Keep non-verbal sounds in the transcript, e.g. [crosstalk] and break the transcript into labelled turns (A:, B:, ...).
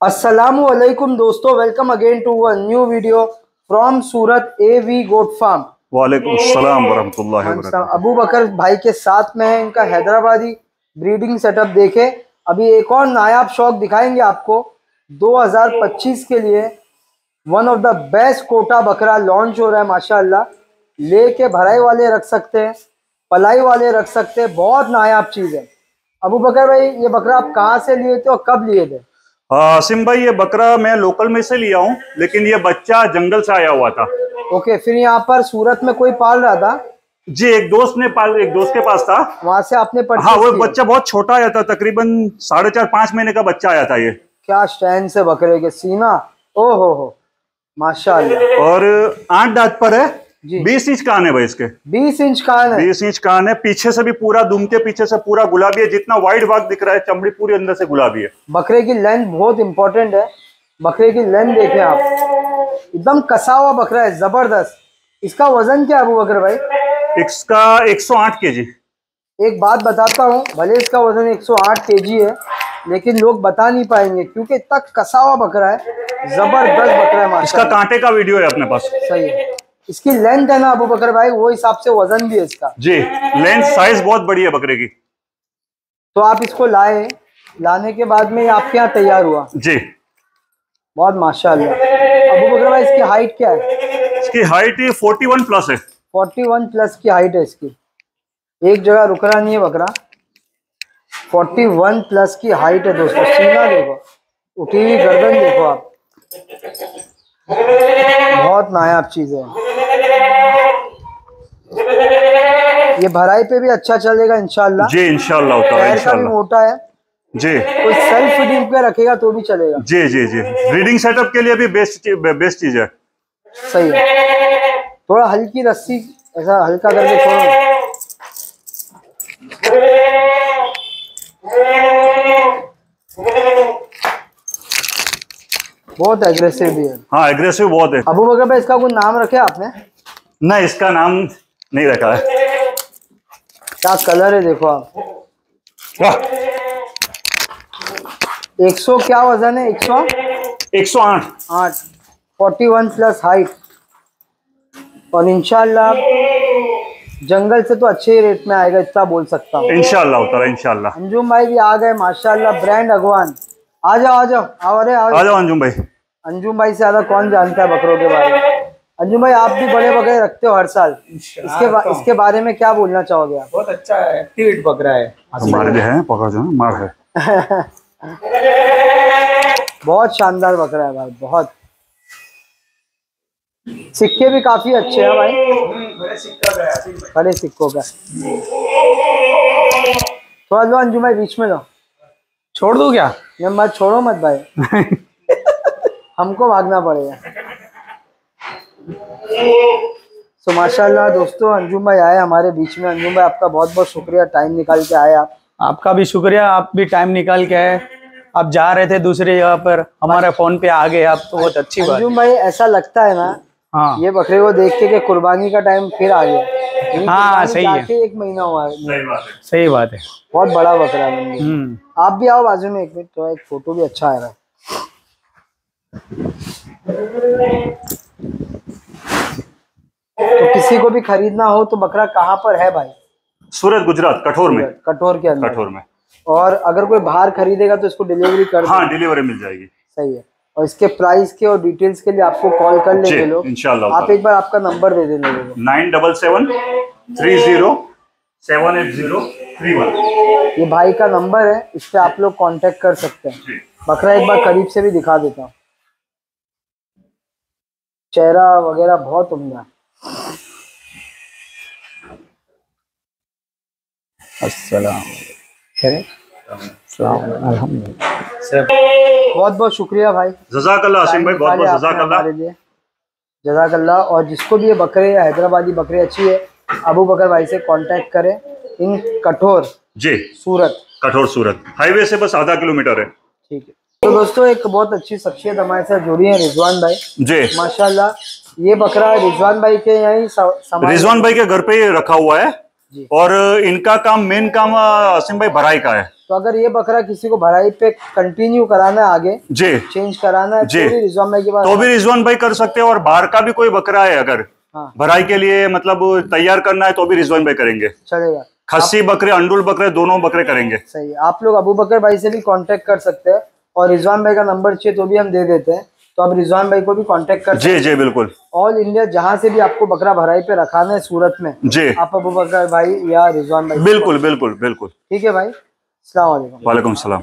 A: असलम दोस्तों welcome again to a new video from Surat A V goat farm
B: वालेकुम वबरकातुहू।
A: अबू बकर भाई के साथ में है इनका हैदराबादी ब्रीडिंग सेटअप देखे। अभी एक और नायाब शौक दिखाएँगे आपको। 2025 के लिए one of the best Kota बकरा लॉन्च हो रहा है माशाल्लाह। लेके भराई वाले रख सकते हैं पलाई वाले रख सकते हैं बहुत नायाब चीज़ है। अबू बकर भाई ये बकरा आप कहाँ से लिए थे और कब लिए थे?
B: आसिम भाई ये बकरा मैं लोकल में से लिया हूँ लेकिन ये बच्चा जंगल से आया हुआ था।
A: ओके फिर यहाँ पर सूरत में कोई पाल रहा था?
B: जी एक दोस्त ने पाल एक दोस्त के पास था।
A: वहाँ से आपने
B: हाँ वो बच्चा बहुत छोटा आया था तकरीबन साढ़े चार पाँच महीने का बच्चा आया था ये।
A: क्या स्टैंड से बकरे के सीना? ओ हो हो माशाल्लाह।
B: और आठ दांत पर है? बीस इंच कान है भाई इसके।
A: बीस इंच कान है।
B: बीस इंच कान है। पीछे से भी पूरा दुम के पीछे से पूरा गुलाबी है। जितना वाइट भाग दिख रहा है चमड़ी पूरी अंदर से गुलाबी है।
A: बकरे की लेंथ बहुत इंपॉर्टेंट है। बकरे की लेंथ देखें आप। एकदम कसा हुआ बकरा है ज़बरदस्त। इसका वज़न क्या है अबू बकर भाई?
B: इसका एक सौ 108 केजी।
A: एक बात बताता हूँ भले इसका वज़न 108 केजी है लेकिन लोग बता नहीं पाएँगे क्योंकि इतना कसा हुआ बकरा है। ज़बरदस्त बकरा है
B: इसका कांटे का वीडियो है अपने पास।
A: सही है। इसकी लेंथ है ना अबू बकर भाई वो हिसाब से वज़न भी है इसका।
B: जी लेंथ साइज़ बहुत बड़ी है बकरे की।
A: तो आप इसको लाए। लाने के बाद में आपके यहाँ तैयार हुआ।
B: जी।
A: बहुत माशाल्लाह। अबू बकर भाई इसकी हाइट क्या है?
B: इसकी हाइट ये फोर्टी वन प्लस है।
A: फोर्टी वन प्लस की हाइट है इसकी। एक जगह रुक रहा नहीं है बकरा। फोर्टी वन प्लस की हाइट है दोस्तों। सीना देखो। उठी हुई गर्दन देखो आप। बहुत नायाब चीज़ है। ये भराई पे भी अच्छा चलेगा इनशाला
B: जी इनशाला
A: का भी मोटा है।
B: जी।
A: कोई सेल्फ फीडिंग पे रखेगा तो भी चलेगा।
B: जी जी जी। रीडिंग सेटअप के लिए भी बेस्ट बेस्ट चीज़ है।
A: सही है। थोड़ा हल्की रस्सी ऐसा हल्का करके छोड़ो। बहुत एग्रेसिव भी है।
B: हाँ एग्रेसिव बहुत है।
A: अबू बकर इसका कोई नाम रखे आपने?
B: नहीं इसका नाम नहीं रखा है।
A: क्या कलर है देखो आप। एक सौ क्या वज़न है? एक सौ?
B: एक सौ आठ।
A: आठ। Forty one plus height. और इनशाला जंगल से तो अच्छे ही रेट में आएगा इतना बोल सकता हूँ।
B: इनशाला उतरा इनशाला
A: अंजुम भाई भी आ गए माशाल्लाह ब्रांड अगवान। आ जाओ आ जाओ। आओ अरे आ
B: जाओ अंजुम भाई।
A: अंजुम भाई से ज़्यादा कौन जानता है बकरों के बारे में? अंजुम भाई आप भी बड़े बकरे रखते हो हर साल। इसके बा, इसके बारे में क्या बोलना चाहोगे आप?
C: बहुत अच्छा एक्टिवेट बकरा है।
B: हमारे जो है पकड़ जो मार है। [laughs]
A: बहुत शानदार बकरा है भाई बहुत। सिक्के भी काफ़ी अच्छे हैं भाई। बड़े सिक्कों का। थोड़ा लो अंजुम भाई बीच में लो।
C: छोड़ दो क्या?
A: मत छोड़ो मत भाई। [laughs] हमको भागना पड़ेगा। तो माशाल्लाह दोस्तों अंजुम भाई आए हमारे बीच में। अंजुम भाई आपका बहुत बहुत शुक्रिया टाइम निकाल के आए आप।
C: आपका भी शुक्रिया आप भी टाइम निकाल के आए। आप जा रहे थे दूसरी जगह पर हमारे फ़ोन पे आ गए आप तो बहुत अच्छी बात
A: अंजुम भाई ऐसा लगता है ना हाँ। ये बकरे को देख के कुर्बानी का टाइम फिर आ गया।
C: हाँ सही है।
A: एक महीना हुआ है।
C: सही बात है।
A: बहुत बड़ा बकरा है हम्म। आप भी आओ बाजू में एक मिनट तो एक फ़ोटो भी अच्छा आ रहा है तो किसी को भी खरीदना हो तो बकरा कहाँ पर है भाई?
B: सूरत गुजरात कठोर में।
A: कठोर के अंदर।
B: कठोर में।
A: और अगर कोई बाहर खरीदेगा तो इसको डिलीवरी कर
B: हाँ डिलीवरी मिल जाएगी।
A: सही है। और इसके प्राइस के और डिटेल्स के लिए आपको कॉल कर लेंगे लोग।
B: इंशाल्लाह
A: आप एक बार आपका नंबर दे देना
B: nine double seven three zero seven eight zero three one.
A: ये भाई का नंबर है इस पर आप लोग कांटेक्ट कर सकते हैं। बकरा एक बार करीब से भी दिखा देता हूँ। चेहरा वगैरह बहुत उमदा
C: अस्सलाम
A: बहुत बहुत शुक्रिया भाई।
B: जजाकल्ला आसिम भाई बहुत बहुत जजाकल्ला
A: जजाकल्ला और जिसको भी ये बकरे हैदराबादी बकरे अच्छी है अबू बकर भाई से कांटेक्ट करें इन कठोर
B: जी।
A: सूरत।
B: कठोर सूरत। हाईवे से बस आधा किलोमीटर है।
A: ठीक है। तो दोस्तों एक बहुत अच्छी शख्सियत हमारे साथ जुड़ी है रिजवान भाई।
B: जी।
A: माशाल्लाह ये बकरा रिजवान भाई के यहाँ
B: रिजवान भाई के घर पे ही रखा हुआ है। और इनका काम मेन काम असीम भाई भराई का है।
A: तो अगर ये बकरा किसी को भराई पे कंटिन्यू कराना है आगे
B: जी।
A: चेंज कराना है
B: जी।
A: तो भी रिजवान भाई के पास
B: तो भी रिजवान भाई कर सकते हैं और बाहर का भी कोई बकरा है अगर
A: हाँ।
B: भराई के लिए मतलब तैयार करना है तो भी रिजवान भाई करेंगे।
A: चलेगा।
B: खस्सी बकरे अंडुल बकरे दोनों बकरे करेंगे।
A: सही आप लोग अबू बकर भाई से भी कांटेक्ट कर सकते हैं और रिजवान भाई का नंबर चाहिए तो भी हम दे देते हैं। तो आप रिजवान भाई को भी कांटेक्ट कर
B: जी जी बिल्कुल।
A: ऑल इंडिया जहाँ से भी आपको बकरा भराई पे रखाना है सूरत में
B: जी।
A: आप अबू बकर भाई या रिजवान भाई
B: बिल्कुल बिल्कुल बिल्कुल।
A: ठीक है भाई? सलाम वालेकुम।
B: वालेकुम सलाम।